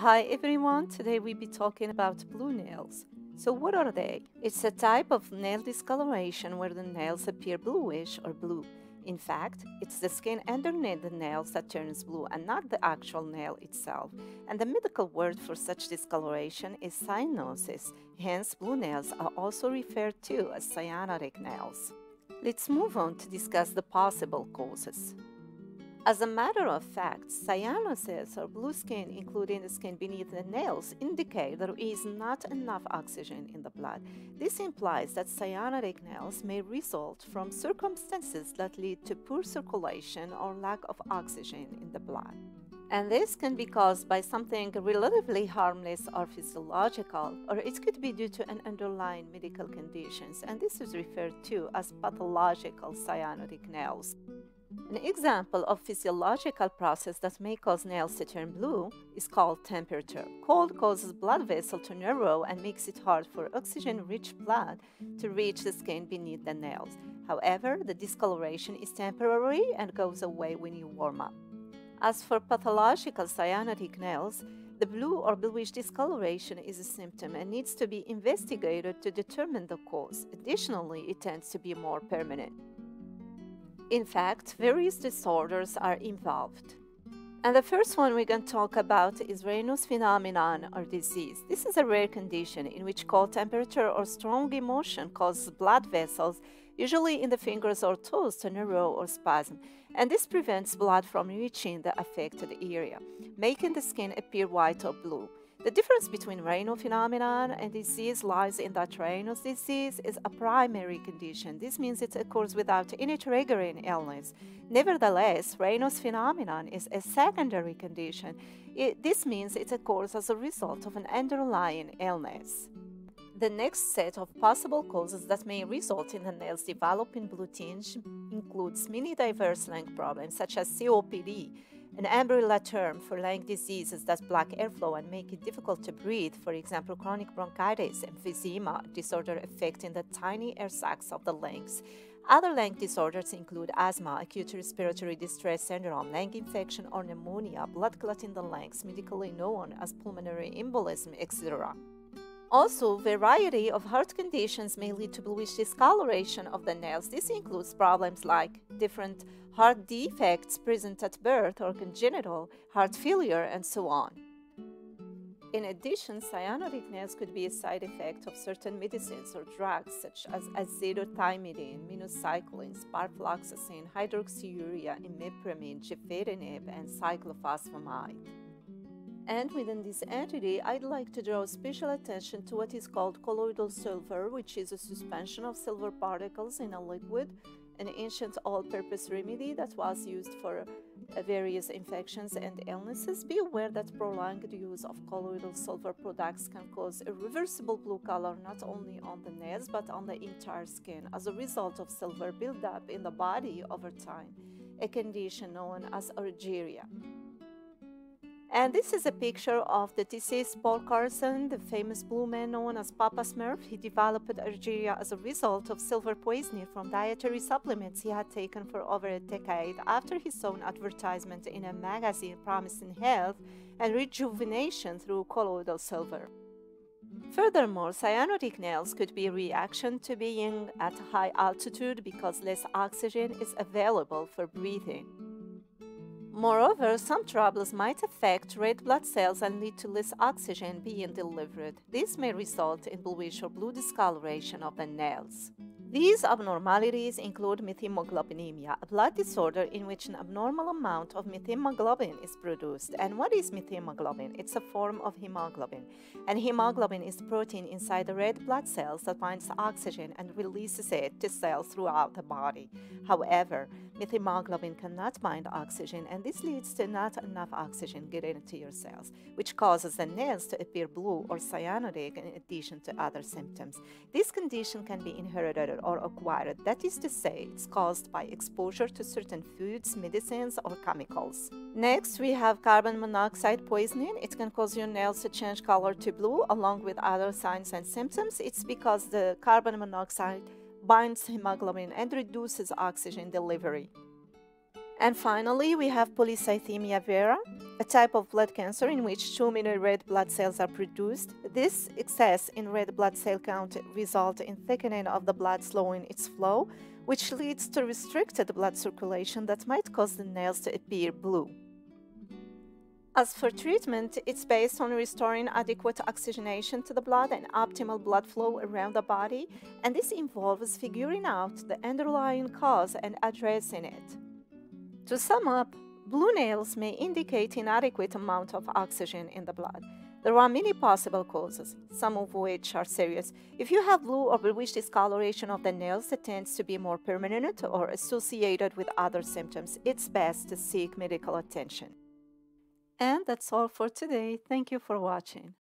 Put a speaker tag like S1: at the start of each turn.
S1: Hi everyone, today we'll be talking about blue nails. So what are they? It's a type of nail discoloration where the nails appear bluish or blue. In fact, it's the skin underneath the nails that turns blue and not the actual nail itself. And the medical word for such discoloration is cyanosis, hence blue nails are also referred to as cyanotic nails. Let's move on to discuss the possible causes. As a matter of fact, cyanosis or blue skin, including the skin beneath the nails, indicate there is not enough oxygen in the blood. This implies that cyanotic nails may result from circumstances that lead to poor circulation or lack of oxygen in the blood. And this can be caused by something relatively harmless or physiological, or it could be due to an underlying medical conditions, and this is referred to as pathological cyanotic nails. An example of physiological process that may cause nails to turn blue is called temperature. Cold causes blood vessel to narrow and makes it hard for oxygen-rich blood to reach the skin beneath the nails. However, the discoloration is temporary and goes away when you warm up. As for pathological cyanotic nails, the blue or bluish discoloration is a symptom and needs to be investigated to determine the cause. Additionally, it tends to be more permanent. In fact, various disorders are involved. And the first one we're going to talk about is Raynaud's phenomenon or disease. This is a rare condition in which cold temperature or strong emotion causes blood vessels, usually in the fingers or toes, to narrow or spasm. And this prevents blood from reaching the affected area, making the skin appear white or blue. The difference between Raynaud phenomenon and disease lies in that Raynaud's disease is a primary condition. This means it occurs without any triggering illness. Nevertheless, Raynaud's phenomenon is a secondary condition. It, this means it occurs as a result of an underlying illness. The next set of possible causes that may result in the nails developing blue tinge includes many diverse lung problems such as COPD, an umbrella term for lung diseases that block airflow and make it difficult to breathe, for example, chronic bronchitis, emphysema, disorder affecting the tiny air sacs of the lungs. Other lung disorders include asthma, acute respiratory distress syndrome, lung infection or pneumonia, blood clot in the lungs, medically known as pulmonary embolism, etc. Also, variety of heart conditions may lead to bluish discoloration of the nails. This includes problems like different heart defects present at birth or congenital heart failure and so on. In addition, cyanotic nails could be a side effect of certain medicines or drugs such as azidothymidine, minocycline, sparfloxacin, hydroxyurea, imipramine, gefitinib, and cyclophosphamide. And within this entity, I'd like to draw special attention to what is called colloidal silver, which is a suspension of silver particles in a liquid, an ancient all-purpose remedy that was used for uh, various infections and illnesses. Be aware that prolonged use of colloidal silver products can cause irreversible blue color not only on the nails but on the entire skin as a result of silver buildup in the body over time, a condition known as argyria. And this is a picture of the deceased Paul Karason, the famous blue man known as Papa Smurf. He developed argyria as a result of silver poisoning from dietary supplements he had taken for over a decade after he saw an advertisement in a magazine promising health and rejuvenation through colloidal silver. Furthermore, cyanotic nails could be a reaction to being at high altitude because less oxygen is available for breathing. Moreover, some troubles might affect red blood cells and lead to less oxygen being delivered. This may result in bluish or blue discoloration of the nails. These abnormalities include methemoglobinemia, a blood disorder in which an abnormal amount of methemoglobin is produced. And what is methemoglobin? It's a form of hemoglobin. And hemoglobin is protein inside the red blood cells that binds oxygen and releases it to cells throughout the body. However, methemoglobin cannot bind oxygen, and this leads to not enough oxygen getting into your cells, which causes the nails to appear blue or cyanotic in addition to other symptoms. This condition can be inherited or acquired. That is to say, it's caused by exposure to certain foods, medicines, or chemicals. Next, we have carbon monoxide poisoning. It can cause your nails to change color to blue along with other signs and symptoms. It's because the carbon monoxide binds hemoglobin and reduces oxygen delivery. And finally, we have polycythemia vera, a type of blood cancer in which too many red blood cells are produced. This excess in red blood cell count results in thickening of the blood slowing its flow, which leads to restricted blood circulation that might cause the nails to appear blue. As for treatment, it's based on restoring adequate oxygenation to the blood and optimal blood flow around the body, and this involves figuring out the underlying cause and addressing it. To sum up, blue nails may indicate inadequate amount of oxygen in the blood. There are many possible causes, some of which are serious. If you have blue or bluish discoloration of the nails that tends to be more permanent or associated with other symptoms, it's best to seek medical attention. And that's all for today. Thank you for watching.